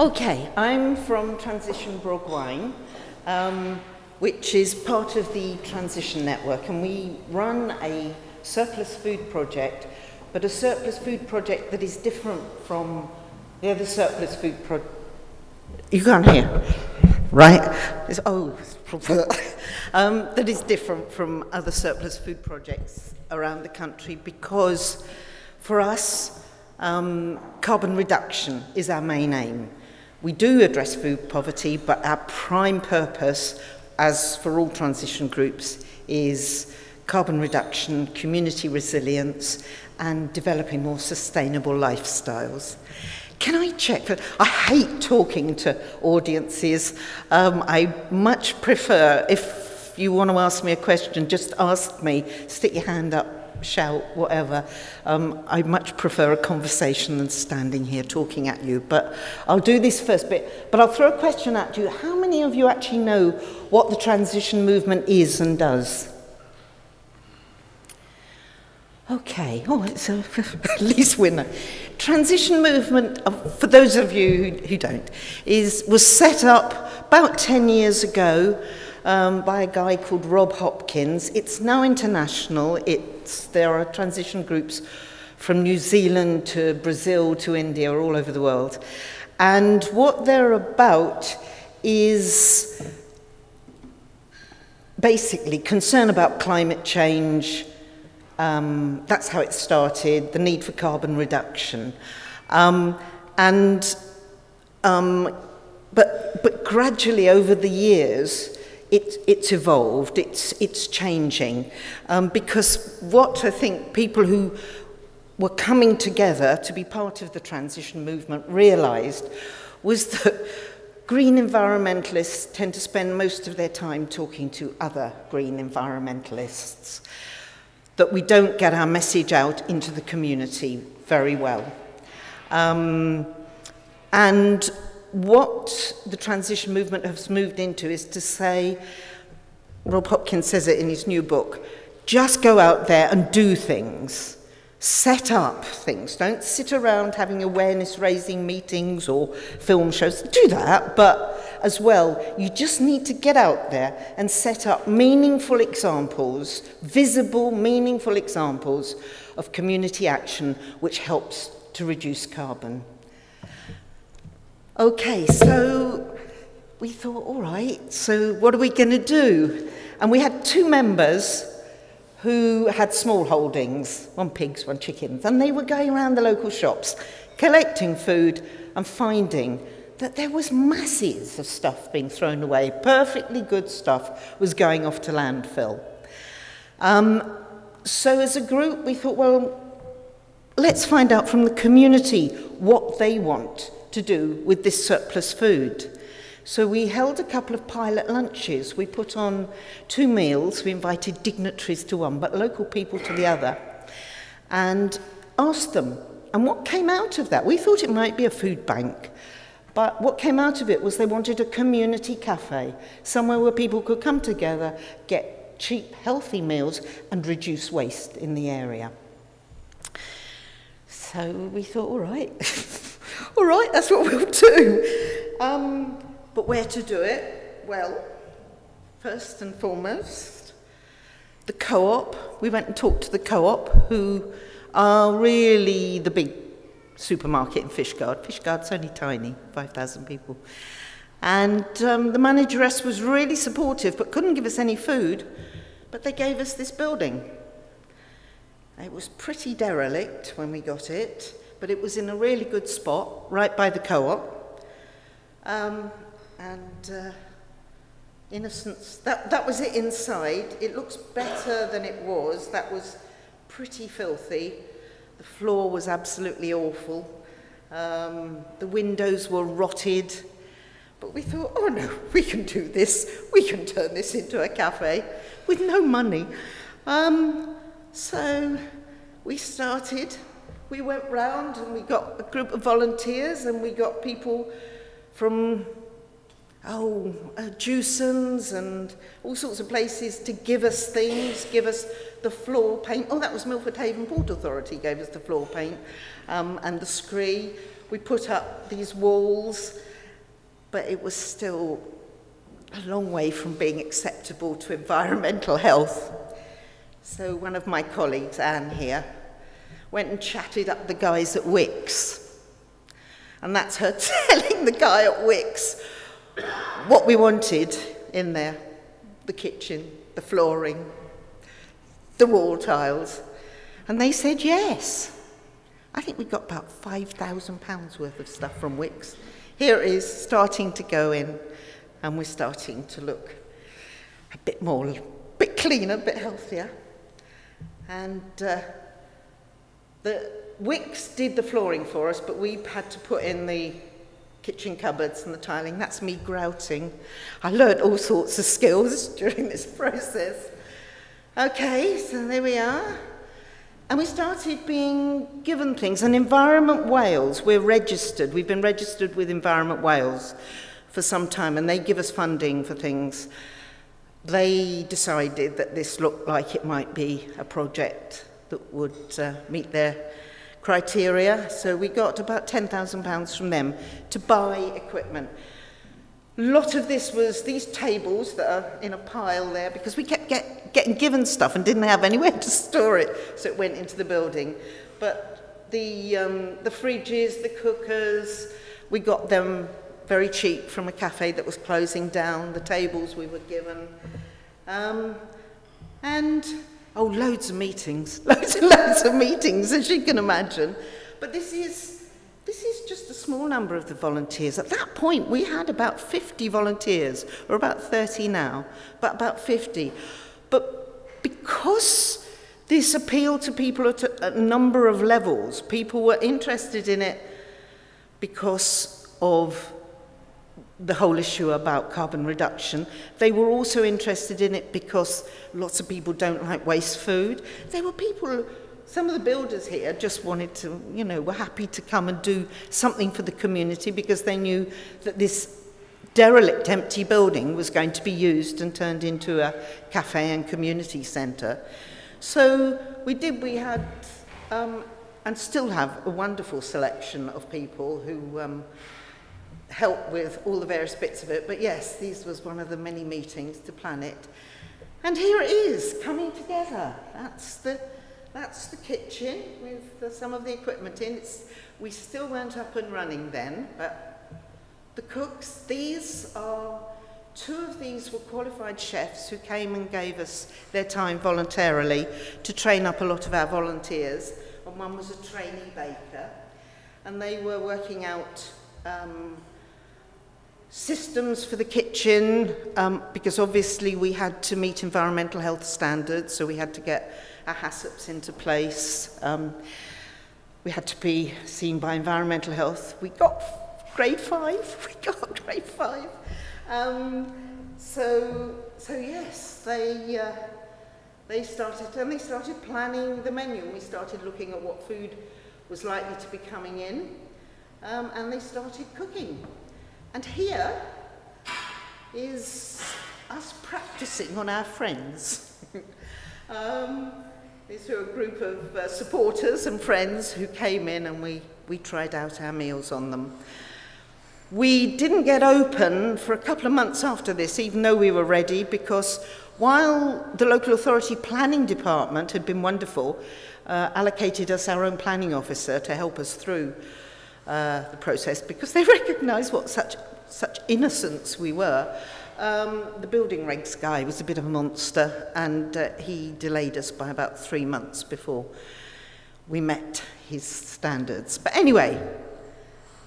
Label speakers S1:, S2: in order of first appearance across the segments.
S1: Okay, I'm from Transition Bro Gwaun, um, which is part of the Transition Network, and we run a surplus food project, but a surplus food project that is different from the other surplus food project. You can't hear, right? It's, oh, um, that is different from other surplus food projects around the country because for us, um, carbon reduction is our main aim. We do address food poverty, but our prime purpose, as for all transition groups, is carbon reduction, community resilience, and developing more sustainable lifestyles. Can I check? I hate talking to audiences. Um, I much prefer, if you want to ask me a question, just ask me, stick your hand up shout, whatever. Um, I much prefer a conversation than standing here talking at you. But I'll do this first bit. But I'll throw a question at you. How many of you actually know what the transition movement is and does? Okay, oh, it's a least winner. Transition movement, for those of you who, who don't, is was set up about 10 years ago um, by a guy called Rob Hopkins. It's now international. It's, there are transition groups from New Zealand to Brazil to India, all over the world. And what they're about is basically concern about climate change. Um, that's how it started, the need for carbon reduction. Um, and, um, but, but gradually over the years, it, it's evolved, it's, it's changing. Um, because what I think people who were coming together to be part of the transition movement realized was that green environmentalists tend to spend most of their time talking to other green environmentalists, that we don't get our message out into the community very well. Um, and what the transition movement has moved into is to say, Rob Hopkins says it in his new book, just go out there and do things. Set up things. Don't sit around having awareness raising meetings or film shows. Do that, but as well, you just need to get out there and set up meaningful examples, visible, meaningful examples of community action which helps to reduce carbon. Okay, so we thought, all right, so what are we going to do? And we had two members who had small holdings, one pigs, one chickens, and they were going around the local shops collecting food and finding that there was masses of stuff being thrown away. Perfectly good stuff was going off to landfill. Um, so as a group, we thought, well, let's find out from the community what they want to do with this surplus food. So we held a couple of pilot lunches. We put on two meals. We invited dignitaries to one, but local people to the other, and asked them. And what came out of that? We thought it might be a food bank. But what came out of it was they wanted a community cafe, somewhere where people could come together, get cheap, healthy meals, and reduce waste in the area. So we thought, all right. All right, that's what we'll do. Um, but where to do it? Well, first and foremost, the co-op. We went and talked to the co-op, who are really the big supermarket in Fishguard. Fishguard's only tiny, 5,000 people. And um, the manageress was really supportive, but couldn't give us any food. But they gave us this building. It was pretty derelict when we got it but it was in a really good spot, right by the co-op. Um, and uh, innocence, that, that was it inside. It looks better than it was. That was pretty filthy. The floor was absolutely awful. Um, the windows were rotted. But we thought, oh no, we can do this. We can turn this into a cafe with no money. Um, so we started we went round and we got a group of volunteers and we got people from oh, uh, and all sorts of places to give us things, give us the floor paint. Oh, that was Milford Haven Port Authority gave us the floor paint um, and the scree. We put up these walls but it was still a long way from being acceptable to environmental health. So one of my colleagues, Anne here, went and chatted up the guys at Wickes. And that's her telling the guy at Wickes what we wanted in there the kitchen, the flooring, the wall tiles. And they said yes. I think we got about £5,000 worth of stuff from Wickes. Here it is starting to go in, and we're starting to look a bit more, a bit cleaner, a bit healthier. And uh, the Wickes did the flooring for us, but we had to put in the kitchen cupboards and the tiling. That's me grouting. I learned all sorts of skills during this process. Okay, so there we are. And we started being given things. And Environment Wales, we're registered. We've been registered with Environment Wales for some time, and they give us funding for things. They decided that this looked like it might be a project that would uh, meet their criteria. So we got about £10,000 from them to buy equipment. A lot of this was these tables that are in a pile there because we kept get, getting given stuff and didn't have anywhere to store it, so it went into the building. But the, um, the fridges, the cookers, we got them very cheap from a cafe that was closing down, the tables we were given. Um, and Oh, loads of meetings, loads and loads of meetings, as you can imagine. But this is, this is just a small number of the volunteers. At that point, we had about 50 volunteers, or about 30 now, but about 50. But because this appealed to people at a, a number of levels, people were interested in it because of the whole issue about carbon reduction. They were also interested in it because lots of people don't like waste food. There were people, some of the builders here just wanted to, you know, were happy to come and do something for the community because they knew that this derelict empty building was going to be used and turned into a cafe and community centre. So we did, we had, um, and still have a wonderful selection of people who um, help with all the various bits of it. But yes, this was one of the many meetings to plan it. And here it is, coming together. That's the, that's the kitchen with the, some of the equipment in. It's, we still weren't up and running then, but the cooks, these are, two of these were qualified chefs who came and gave us their time voluntarily to train up a lot of our volunteers. And one was a trainee baker. And they were working out um, systems for the kitchen, um, because obviously we had to meet environmental health standards, so we had to get our HACCPs into place. Um, we had to be seen by environmental health. We got grade five. We got grade five. Um, so, so yes, they uh, they started and they started planning the menu. We started looking at what food was likely to be coming in, um, and they started cooking. And here is us practicing on our friends. um, these are a group of uh, supporters and friends who came in and we, we tried out our meals on them. We didn't get open for a couple of months after this, even though we were ready, because while the local authority planning department had been wonderful, uh, allocated us our own planning officer to help us through uh, the process because they recognised what such, such innocence we were. Um, the building regs guy was a bit of a monster and uh, he delayed us by about three months before we met his standards. But anyway,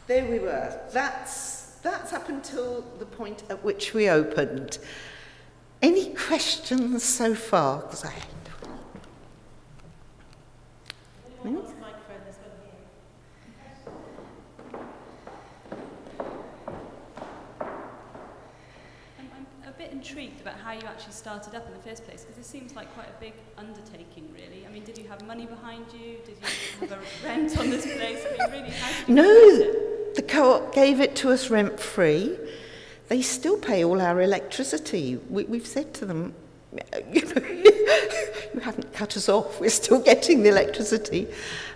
S1: there we were. That's, that's up until the point at which we opened. Any questions so far? Because I...
S2: intrigued about how you actually started up in the first place because it seems like quite a big undertaking, really. I mean, did you have money behind you? Did you have a rent on this place? I mean, really, how did you
S1: No, the co-op gave it to us rent-free. They still pay all our electricity. We, we've said to them, you know, you haven't cut us off. We're still getting the electricity.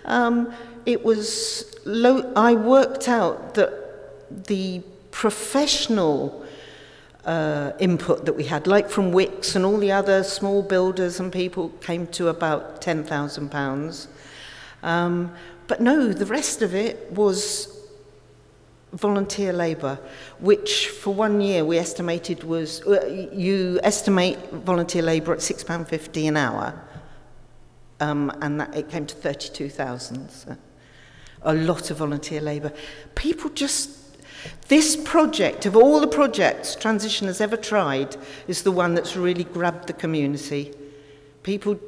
S1: Um, it was low. I worked out that the professional uh, input that we had, like from Wickes and all the other small builders and people, came to about £10,000. Um, but no, the rest of it was volunteer labour, which for one year we estimated was, uh, you estimate volunteer labour at £6.50 an hour, um, and that, it came to 32,000. So a lot of volunteer labour. People just This project, of all the projects Transition has ever tried, is the one that's really grabbed the community. People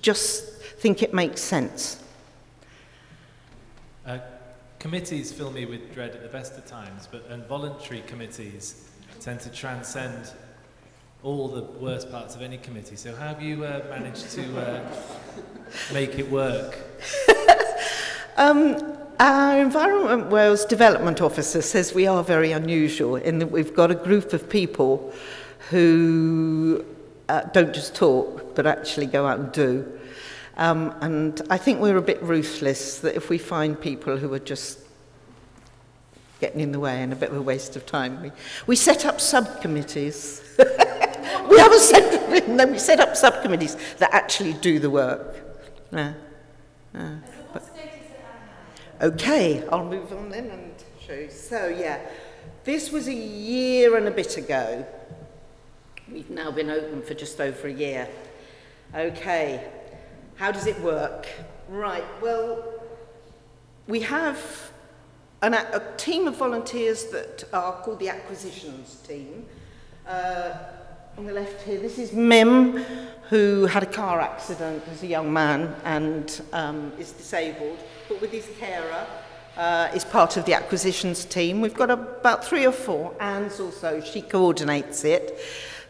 S1: just think it makes sense.
S3: Uh, committees fill me with dread at the best of times, but voluntary committees tend to transcend all the worst parts of any committee. So how have you uh, managed to uh, make it work?
S1: um, Our Environment Wales Development Officer says we are very unusual in that we've got a group of people who uh, don't just talk, but actually go out and do. Um, and I think we're a bit ruthless that if we find people who are just getting in the way and a bit of a waste of time, we, we set up subcommittees. we have a set, no, we set up subcommittees that actually do the work. Okay, I'll move on then and show you. So, yeah, this was a year and a bit ago. We've now been open for just over a year. Okay, how does it work? Right, well, we have an, a team of volunteers that are called the acquisitions team. Uh, on the left here, this is Mim, who had a car accident as a young man and um, is disabled but with his carer, uh, is part of the acquisitions team. We've got about three or four. Anne's also, she coordinates it.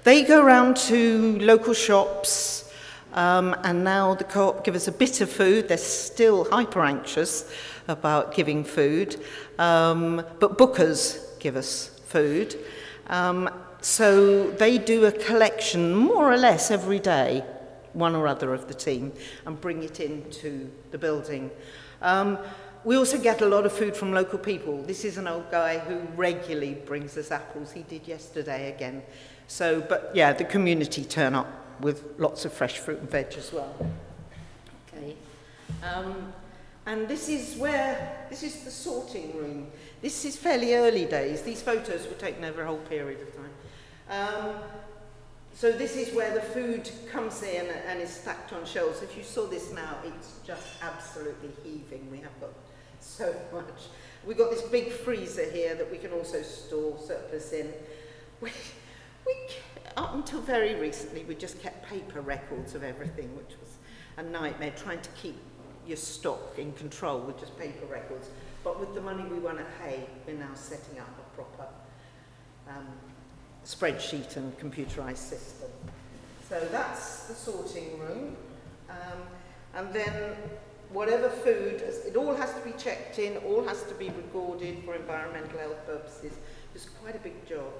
S1: They go around to local shops, um, and now the co-op give us a bit of food. They're still hyper anxious about giving food, um, but bookers give us food. Um, so they do a collection more or less every day, one or other of the team, and bring it into the building. Um, we also get a lot of food from local people. This is an old guy who regularly brings us apples. He did yesterday again. So, but yeah, the community turn up with lots of fresh fruit and veg as well. Okay. Um, and this is where, this is the sorting room. This is fairly early days. These photos were taken over a whole period of time. Um, so this is where the food comes in and is stacked on shelves. If you saw this now, it's just absolutely heaving. We have got so much. We've got this big freezer here that we can also store surplus in. We, we, up until very recently, we just kept paper records of everything, which was a nightmare, trying to keep your stock in control with just paper records. But with the money we won at Hay, we're now setting up a proper um, spreadsheet and computerized system. So that's the sorting room. Um, and then whatever food, it all has to be checked in, all has to be recorded for environmental health purposes. It's quite a big job.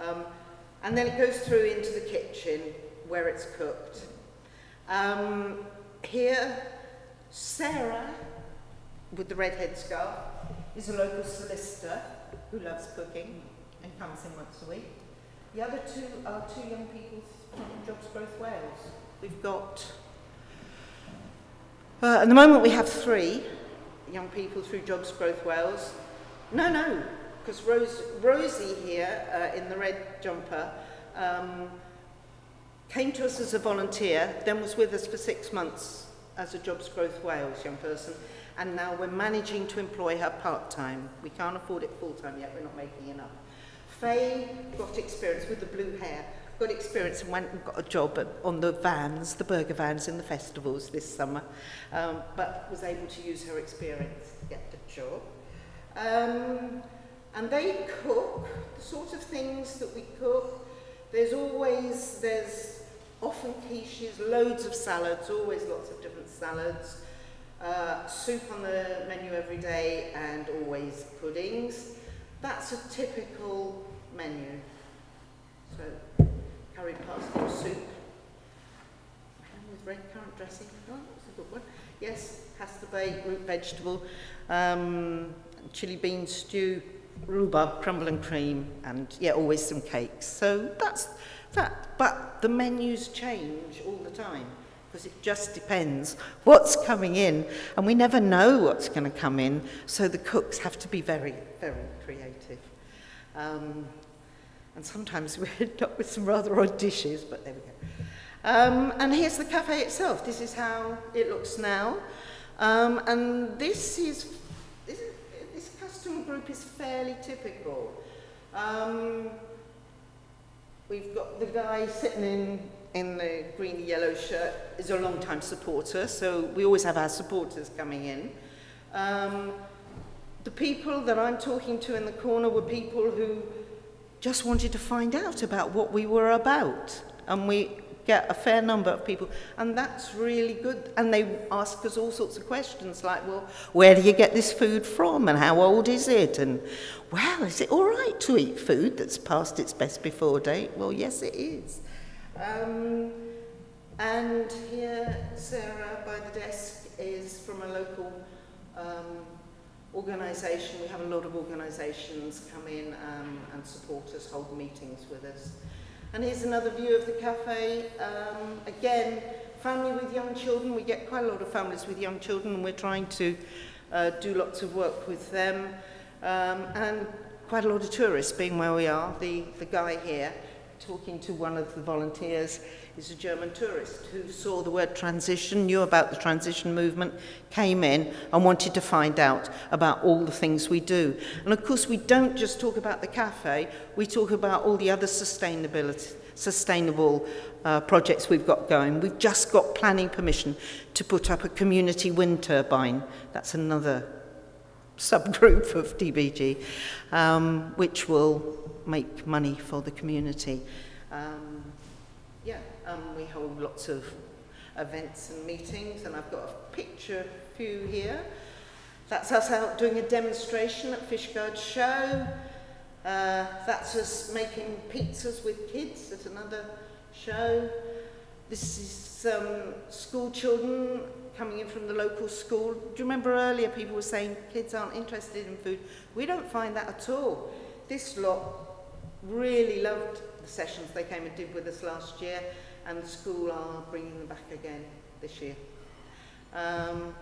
S1: Um, and then it goes through into the kitchen where it's cooked. Um, here, Sarah, with the red headscarf, is a local solicitor who loves cooking and comes in once a week. The other two are two young people from Jobs Growth Wales. We've got, uh, at the moment we have three young people through Jobs Growth Wales. No, no, because Rose, Rosie here uh, in the red jumper um, came to us as a volunteer, then was with us for six months as a Jobs Growth Wales young person, and now we're managing to employ her part-time. We can't afford it full-time yet, we're not making enough. Faye got experience with the blue hair, got experience and went and got a job at, on the vans, the burger vans in the festivals this summer, um, but was able to use her experience to get the job. Um, and they cook the sort of things that we cook. There's always, there's often quiches, loads of salads, always lots of different salads. Uh, soup on the menu every day and always puddings. That's a typical menu. So, curry parsnip soup. with red currant dressing. Oh, that's a good one. Yes, has to root vegetable. Um, chili bean stew, rhubarb, crumble and cream, and yeah, always some cakes. So that's that. But the menus change all the time because it just depends what's coming in, and we never know what's going to come in. So the cooks have to be very, very creative. Um, and sometimes we end up with some rather odd dishes, but there we go. Um, and here's the cafe itself. This is how it looks now. Um, and this is, this, this customer group is fairly typical. Um, we've got the guy sitting in, in the green yellow shirt is a long time supporter, so we always have our supporters coming in. Um, the people that I'm talking to in the corner were people who just wanted to find out about what we were about. And we get a fair number of people, and that's really good. And they ask us all sorts of questions like, well, where do you get this food from, and how old is it? And, well, is it all right to eat food that's past its best before date? Well, yes, it is. Um, and here, Sarah, by the desk, is from a local um, organisation, we have a lot of organisations come in um, and support us, hold meetings with us. And here's another view of the cafe. Um, again, family with young children, we get quite a lot of families with young children and we're trying to uh, do lots of work with them. Um, and quite a lot of tourists being where we are, the, the guy here talking to one of the volunteers is a German tourist who saw the word transition, knew about the transition movement, came in and wanted to find out about all the things we do. And of course, we don't just talk about the cafe, we talk about all the other sustainability, sustainable uh, projects we've got going. We've just got planning permission to put up a community wind turbine. That's another subgroup of TBG, um, which will make money for the community. Um, yeah, um, we hold lots of events and meetings, and I've got a picture few here. That's us out doing a demonstration at Fishguard Show. Uh, that's us making pizzas with kids at another show. This is um, school children coming in from the local school. Do you remember earlier people were saying kids aren't interested in food? We don't find that at all. This lot really loved the sessions they came and did with us last year, and the school are bringing them back again this year. Um,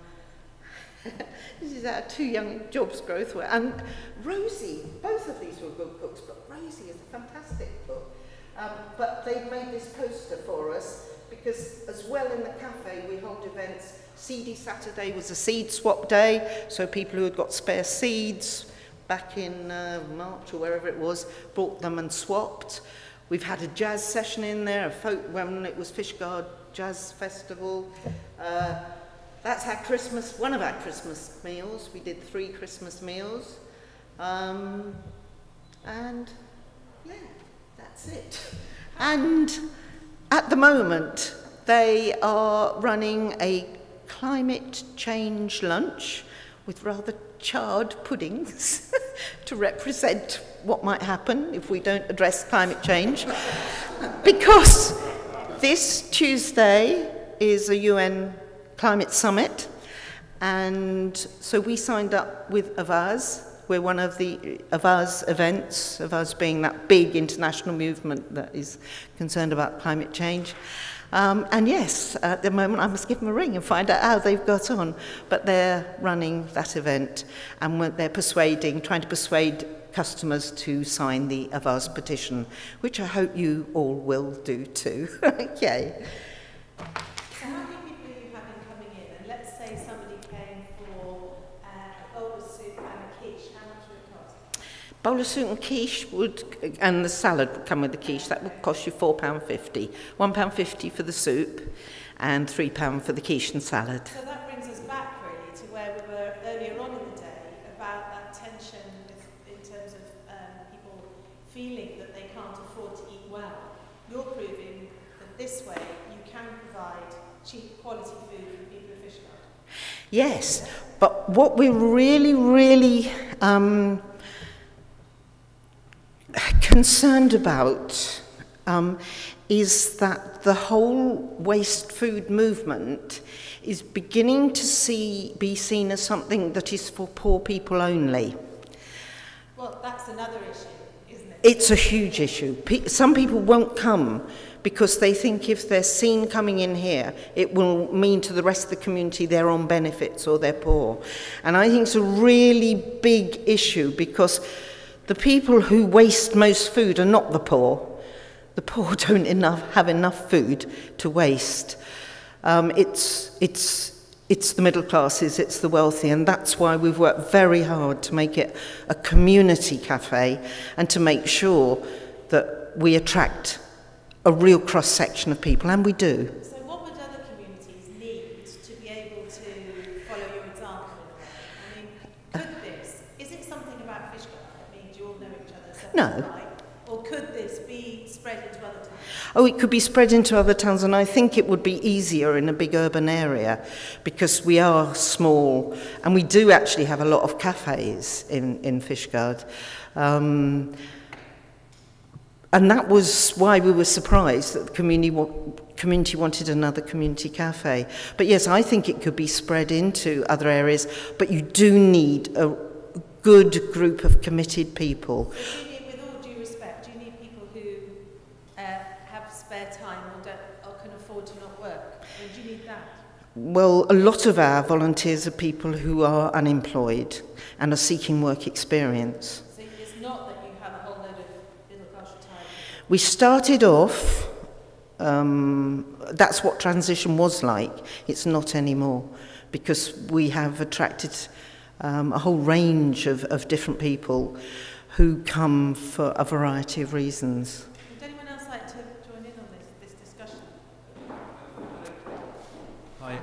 S1: this is our two young jobs growth. And Rosie, both of these were good cooks, but Rosie is a fantastic cook. Um, but they've made this poster for us because as well in the cafe we hold events. Seedy Saturday was a seed swap day, so people who had got spare seeds back in uh, March or wherever it was, brought them and swapped. We've had a jazz session in there, a folk when it was Fishguard Jazz Festival. Uh, that's our Christmas, one of our Christmas meals. We did three Christmas meals. Um, and yeah, that's it. And at the moment, they are running a climate change lunch with rather charred puddings to represent what might happen if we don't address climate change. because this Tuesday is a UN climate summit, and so we signed up with Avaaz. We're one of the Avaaz events, Avaaz being that big international movement that is concerned about climate change. Um, and yes, at the moment I must give them a ring and find out how they've got on. But they're running that event and they're persuading, trying to persuade customers to sign the Avaaz petition, which I hope you all will do too. okay. Bowl of soup and quiche would, and the salad would come with the quiche. That would cost you £4.50. £1.50 for the soup and £3 for the quiche and salad.
S4: So that brings us back really to where we were earlier on in the day about that tension in terms of um, people feeling that they can't afford to eat well. You're proving that this way you can provide cheap quality food for people of Fishguard.
S1: Yes, but what we're really, really um, concerned about um, is that the whole waste food movement is beginning to see, be seen as something that is for poor people only.
S4: Well, that's another issue, isn't it?
S1: It's a huge issue. Pe- some people won't come because they think if they're seen coming in here, it will mean to the rest of the community they're on benefits or they're poor. And I think it's a really big issue because the people who waste most food are not the poor. The poor don't enough, have enough food to waste. Um, it's, it's, it's the middle classes, it's the wealthy, and that's why we've worked very hard to make it a community cafe and to make sure that we attract a real cross section of people, and we do.
S4: So what would other communities need to be able to follow your example in a way? I mean, could this, is it something about Fishguard that means you all know each other separately?
S1: No.
S4: Or could this be spread into other towns?
S1: Oh, it could be spread into other towns, and I think it would be easier in a big urban area because we are small and we do actually have a lot of cafes in, in Fishguard. Um, and that was why we were surprised that the community, wa- community wanted another community cafe. But yes, I think it could be spread into other areas, but you do need a good group of committed people.
S4: So do you need, with all due respect, do you need people who uh, have spare time or, or can afford to not work? Or do you need that?
S1: Well, a lot of our volunteers are people who are unemployed and are seeking work experience.
S4: So it's not that you have a whole load of middle class retired.
S1: We started off, um, that's what transition was like. It's not anymore because we have attracted um, a whole range of, of different people who come for a variety of reasons.
S4: Would anyone else like to join in on this, this discussion?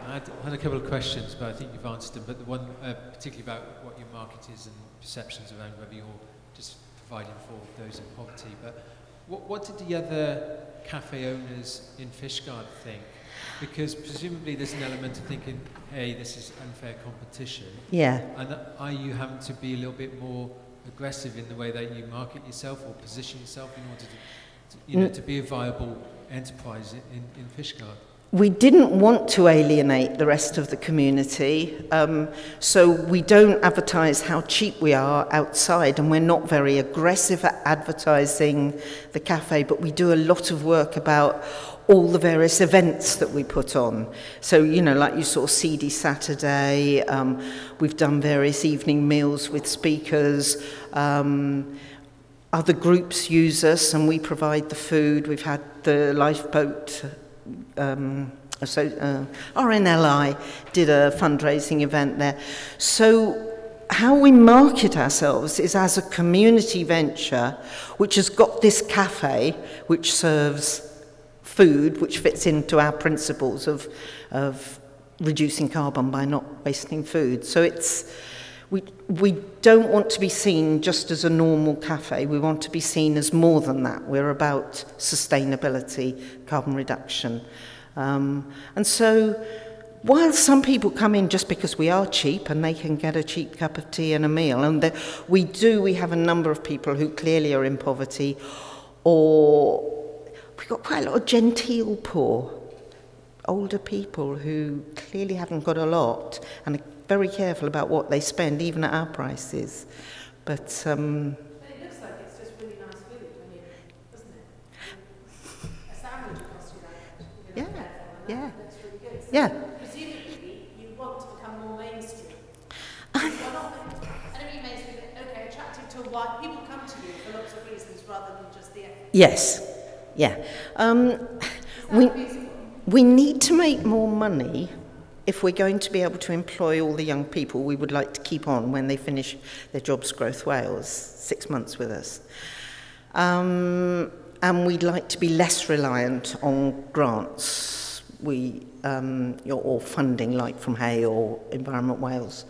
S5: I had, I had a couple of questions, but I think you've answered them. But the one uh, particularly about what your market is and perceptions around whether you're just providing for those in poverty. But what, what did the other cafe owners in Fishguard think? Because presumably there's an element of thinking, hey, this is unfair competition.
S1: Yeah.
S5: And are you having to be a little bit more aggressive in the way that you market yourself or position yourself in order to, to you know,
S1: Mm.
S5: to be a viable enterprise in, in, in Fishguard?
S1: We didn't want to alienate the rest of the community, um, so we don't advertise how cheap we are outside, and we're not very aggressive at advertising the cafe, but we do a lot of work about all the various events that we put on. So, you know, like you saw Seedy Saturday, um, we've done various evening meals with speakers. Um, other groups use us and we provide the food. We've had the lifeboat um, so uh, RNLI did a fundraising event there. So how we market ourselves is as a community venture which has got this cafe which serves food which fits into our principles of, of reducing carbon by not wasting food. So it's we, we don't want to be seen just as a normal cafe. We want to be seen as more than that. We're about sustainability, carbon reduction. Um, and so, while some people come in just because we are cheap and they can get a cheap cup of tea and a meal, and the, we do, we have a number of people who clearly are in poverty, or we've got quite a lot of genteel poor, older people who clearly haven't got a lot and are very careful about what they spend, even at our prices. But um,
S4: But it looks like it's just really nice food, I mean, doesn't it? A sandwich costs you that much. you're
S1: Yeah, yeah.
S4: really. So
S1: Yeah.
S4: Presumably, you want to become more mainstream. Well, not, I mean mainstream, okay, attractive to a wide, people come to you for lots of reasons rather than just the
S1: yes, yeah. Um, we, we need to make more money if we're going to be able to employ all the young people we would like to keep on when they finish their jobs growth Wales, six months with us. Um, and we'd like to be less reliant on grants we, um, or funding like from Hay or Environment Wales.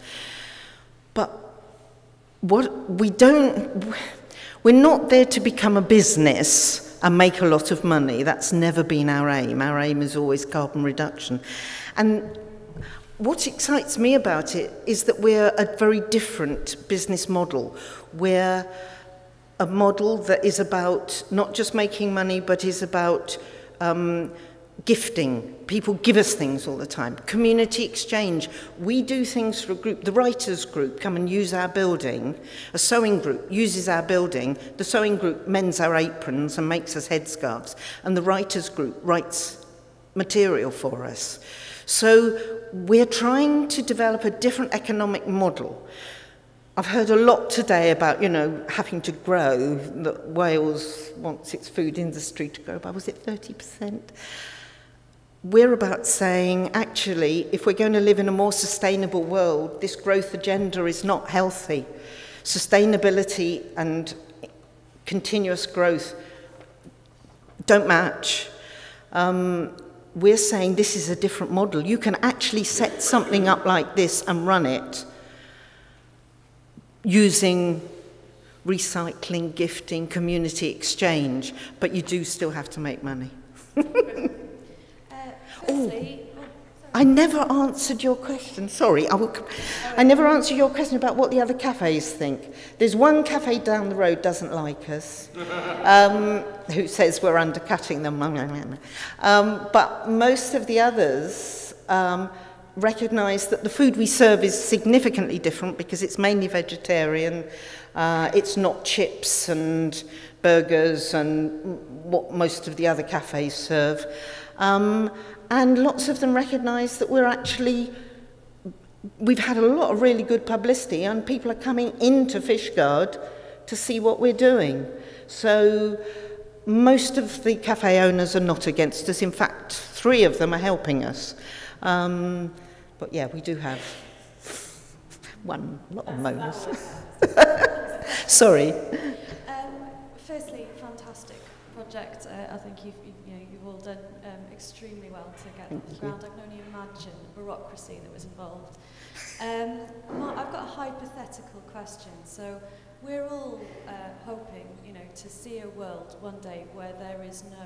S1: But what we don't, we're not there to become a business and make a lot of money. That's never been our aim. Our aim is always carbon reduction. And what excites me about it is that we're a very different business model. We're a model that is about not just making money, but is about um, gifting. People give us things all the time. Community exchange. We do things for a group. The writers group come and use our building. A sewing group uses our building. The sewing group mends our aprons and makes us headscarves. And the writers group writes material for us. So we're trying to develop a different economic model. I've heard a lot today about, you know, having to grow, that Wales wants its food industry to grow by, was it 30%? We're about saying, actually, if we're going to live in a more sustainable world, this growth agenda is not healthy. Sustainability and continuous growth don't match. Um, we're saying this is a different model. You can actually set something up like this and run it using recycling, gifting, community exchange, but you do still have to make money. uh, oh, firstly, I never answered your question. Sorry, I, will, I never answered your question about what the other cafes think. There's one cafe down the road doesn't like us, um, who says we're undercutting them. Um, but most of the others um, recognise that the food we serve is significantly different because it's mainly vegetarian. Uh, it's not chips and burgers and what most of the other cafes serve. Um, and lots of them recognise that we're actually, we've had a lot of really good publicity and people are coming into Fishguard to see what we're doing. So most of the cafe owners are not against us. In fact, three of them are helping us. Um, but yeah, we do have one lot of moans. Sorry.
S2: Um, firstly, fantastic project. Uh, I think you've, you know, you've all done extremely well to get Thank off the ground. I can only imagine the bureaucracy that was involved. Um, Mark, I've got a hypothetical question. So we're all uh, hoping, you know, to see a world one day where there is no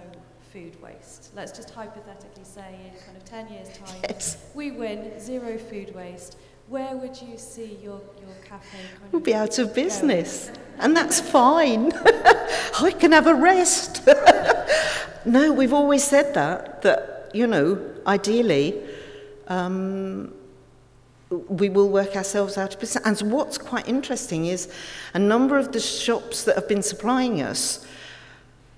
S2: food waste. Let's just hypothetically say in kind of 10 years' time,
S1: yes.
S2: we win zero food waste. Where would you see your, your cafe? Kind
S1: we'll be out of business. Going? And that's fine. I can have a rest. no, we've always said that, that, you know, ideally, um, we will work ourselves out of business. And what's quite interesting is a number of the shops that have been supplying us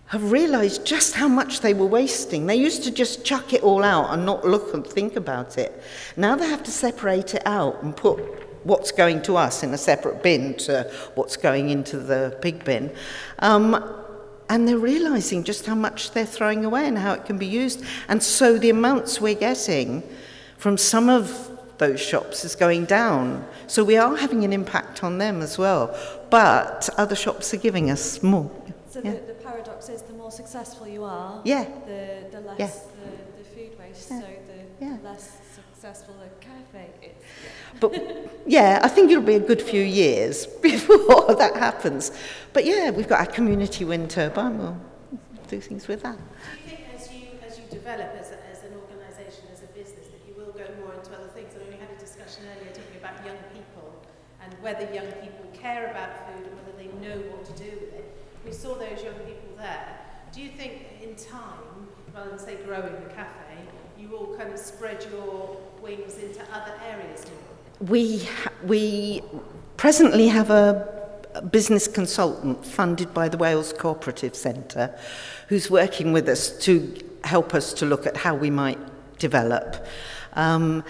S1: have realized just how much they were wasting. They used to just chuck it all out and not look and think about it. Now they have to separate it out and put what's going to us in a separate bin to what's going into the pig bin. Um, and they're realizing just how much they're throwing away and how it can be used. And so the amounts we're getting from some of those shops is going down. So we are having an impact on them as well. But other shops are giving us more.
S2: So yeah. the, the paradox is the more successful you are,
S1: yeah.
S2: the, the less yeah. the, the food waste, so the less successful the cafe is.
S1: But yeah, I think it'll be a good few years before that happens. But yeah, we've got our community wind turbine. We'll do things with that.
S4: Do you think as you, as you develop as, a, as an organisation, as a business, that you will go more into other things? I mean, we had a discussion earlier talking about young people and whether young people care about food and whether they know what to do with it we saw those young people there. Do you think in time, rather than say growing the cafe, you will kind of spread your wings into other areas more?
S1: We, we presently have a business consultant funded by the Wales Cooperative Centre who's working with us to help us to look at how we might develop. Um,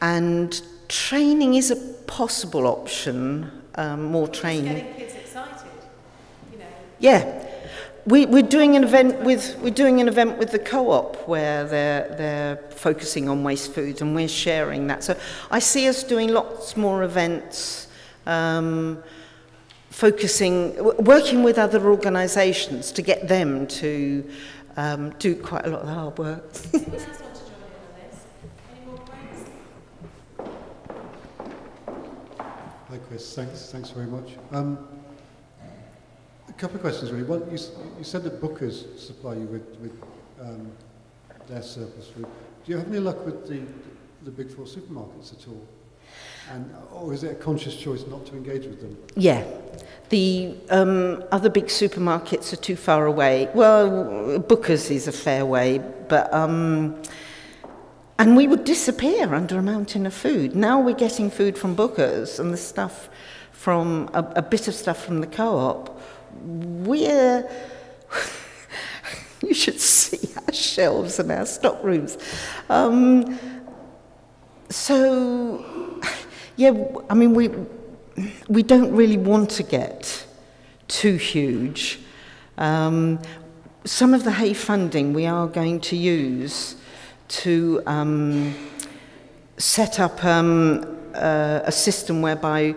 S1: and training is a possible option, um, more training. Getting kids excited, you know. Yeah. We, we're doing an event with we're doing an event with the co-op where they're they're focusing on waste food and we're sharing that. So I see us doing lots more events, um, focusing, working with other organisations to get them to um, do quite a lot of the hard work.
S6: Hi Chris, thanks thanks very much. Um, couple of questions really. One, you, you said that Booker's supply you with, with um, their surplus food. Do you have any luck with the, the big four supermarkets at all? And, or is it a conscious choice not to engage with them?
S1: Yeah. The um, other big supermarkets are too far away. Well, Booker's is a fair way, but. Um, and we would disappear under a mountain of food. Now we're getting food from Booker's and the stuff from a, a bit of stuff from the co op. We're. you should see our shelves and our stock rooms. Um, so, yeah, I mean, we, we don't really want to get too huge. Um, some of the hay funding we are going to use to um, set up um, uh, a system whereby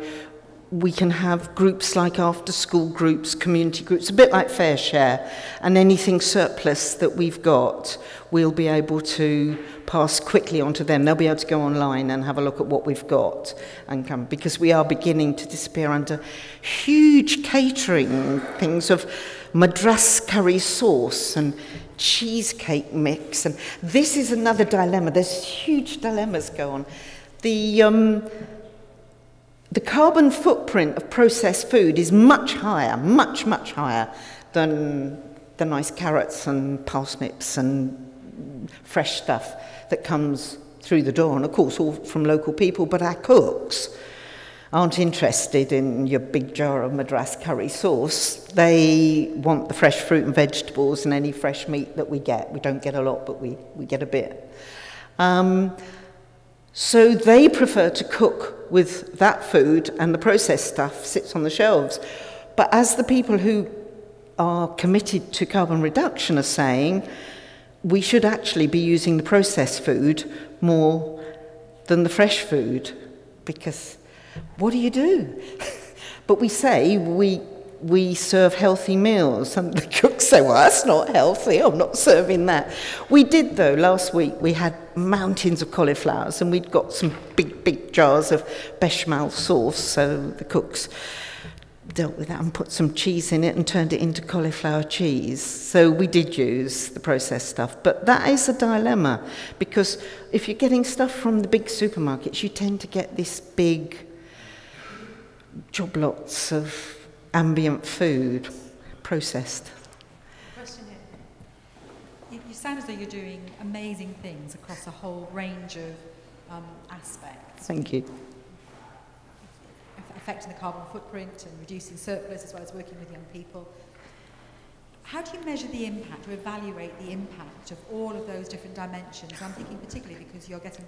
S1: we can have groups like after school groups, community groups, a bit like FareShare, and anything surplus that we've got, we'll be able to pass quickly on to them. They'll be able to go online and have a look at what we've got and come, because we are beginning to disappear under huge catering things of madras curry sauce and cheesecake mix. And this is another dilemma. There's huge dilemmas go on. The, um, the carbon footprint of processed food is much higher, much, much higher than the nice carrots and parsnips and fresh stuff that comes through the door. And of course, all from local people, but our cooks aren't interested in your big jar of madras curry sauce. They want the fresh fruit and vegetables and any fresh meat that we get. We don't get a lot, but we, we get a bit. Um, so they prefer to cook with that food and the processed stuff sits on the shelves. But as the people who are committed to carbon reduction are saying, we should actually be using the processed food more than the fresh food because what do you do? but we say we, we serve healthy meals, and the cooks say, Well, that's not healthy, I'm not serving that. We did, though, last week we had mountains of cauliflowers, and we'd got some big, big jars of bechamel sauce, so the cooks dealt with that and put some cheese in it and turned it into cauliflower cheese. So we did use the processed stuff. But that is a dilemma because if you're getting stuff from the big supermarkets, you tend to get this big job lots of ambient food processed.
S7: Question here. You, you sound as though you're doing amazing things across a whole range of um, aspects.
S1: Thank you.
S7: Affecting the carbon footprint and reducing surplus as well as working with young people. How do you measure the impact or evaluate the impact of all of those different dimensions? I'm thinking particularly because you're getting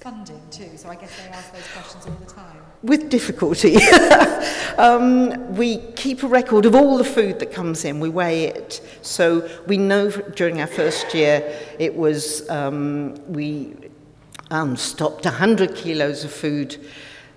S7: funding too, so I guess they ask those questions all the time.
S1: With difficulty. um, we keep a record of all the food that comes in, we weigh it. So we know during our first year it was, um, we um, stopped 100 kilos of food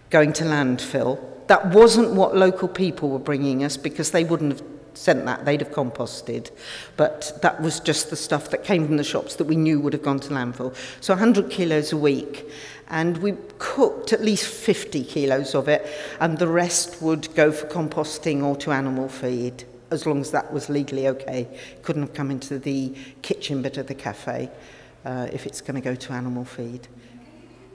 S1: going to landfill. That wasn't what local people were bringing us because they wouldn't have sent that, they'd have composted. But that was just the stuff that came from the shops that we knew would have gone to landfill. So 100 kilos a week. And we cooked at least 50 kilos of it, and the rest would go for composting or to animal feed, as long as that was legally okay. Couldn't have come into the kitchen bit of the cafe uh, if it's going to go to animal feed.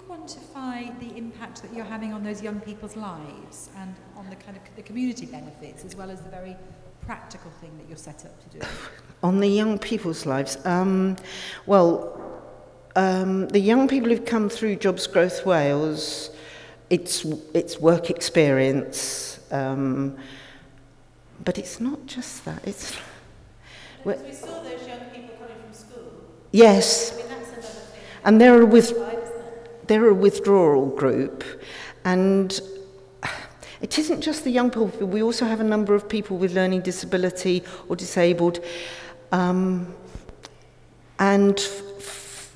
S7: Quantify the impact that you're having on those young people's lives and on the kind of the community benefits as well as the very practical thing that you're set up to do?
S1: On the young people's lives, um, well, um, the young people who've come through Jobs Growth Wales, it's, it's work experience, um, but it's not just that. It's
S4: we saw those young people coming from school.
S1: Yes.
S4: I mean, that's another thing.
S1: And they're a, with,
S4: Right, isn't it?
S1: they're a withdrawal group, and it isn't just the young people, we also have a number of people with learning disability or disabled. Um, and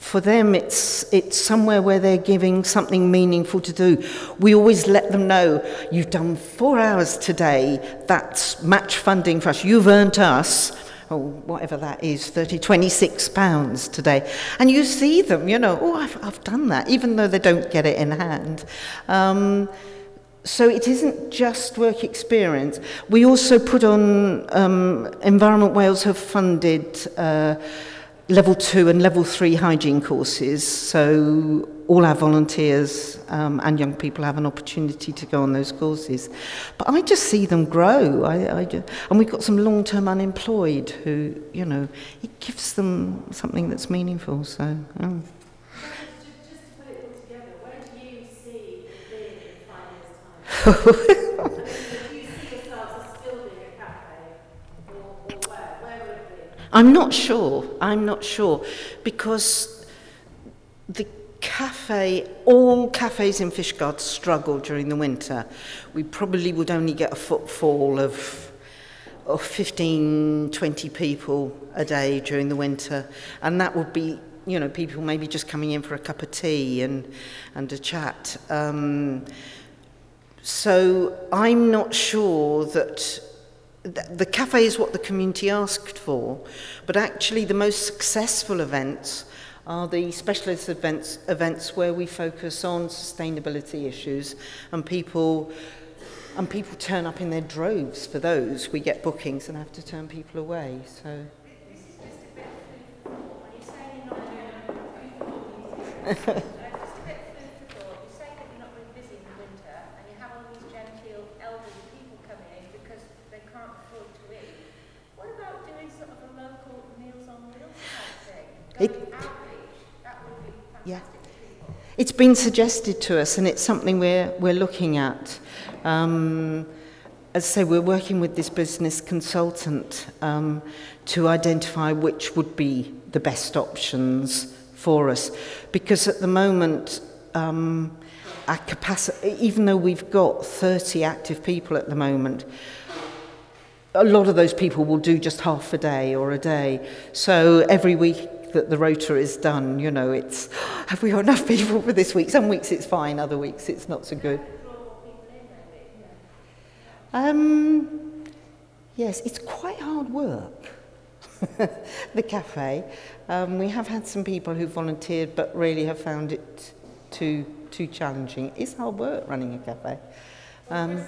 S1: for them, it's, it's somewhere where they're giving something meaningful to do. We always let them know, you've done four hours today, that's match funding for us, you've earned us, or whatever that is, 30, 26 pounds today. And you see them, you know, oh, I've, I've done that, even though they don't get it in hand. Um, so it isn't just work experience. We also put on, um, Environment Wales have funded uh, level two and level three hygiene courses. So all our volunteers um, and young people have an opportunity to go on those courses. But I just see them grow. I, I just, and we've got some long-term unemployed who, you know, it gives them something that's meaningful. So. Um. I'm not sure. I'm not sure. Because the cafe, all cafes in Fishguard struggle during the winter. We probably would only get a footfall of, of 15, 20 people a day during the winter. And that would be, you know, people maybe just coming in for a cup of tea and, and a chat. Um, So I'm not sure that the cafe is what the community asked for, but actually the most successful events are the specialist events, events where we focus on sustainability issues and people and people turn up in their droves for those. We get bookings and have to turn people away. So.
S4: This is just a bit
S1: It- Yeah. It's been suggested to us, and it's something we're, we're looking at. Um, as I say, we're working with this business consultant um, to identify which would be the best options for us. Because at the moment, um, our capacity, even though we've got 30 active people at the moment, a lot of those people will do just half a day or a day. So every week that the rota is done, you know, it's have we got enough people for this week? Some weeks it's fine, other weeks it's not so good. Um, yes, it's quite hard work. the cafe. Um, we have had some people who volunteered, but really have found it too too challenging. It's hard work running a cafe. Um,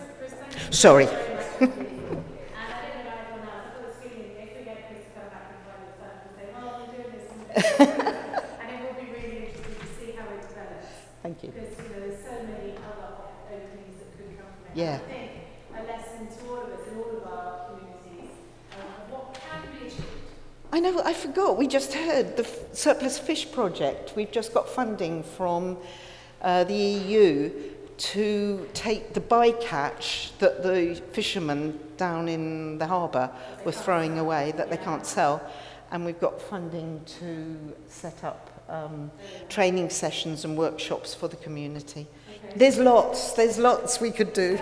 S1: sorry.
S4: And I don't know about everyone else, I've got this feeling if we get Chris to come back in five years' time and say, well, we're doing this and this. and it will be really interesting to see how it develops.
S1: Thank you.
S4: Because, you know, there's so many other openings that could come from it.
S1: Yeah.
S4: I think a lesson to all of us in all of our communities uh, of what can be achieved.
S1: I forgot. We just heard the Surplus Fish Project. We've just got funding from uh, the EU to take the bycatch that the fishermen down in the harbour were throwing away that they can't sell. And we've got funding to set up um, training sessions and workshops for the community. There's lots, there's lots we could do.